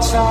outside.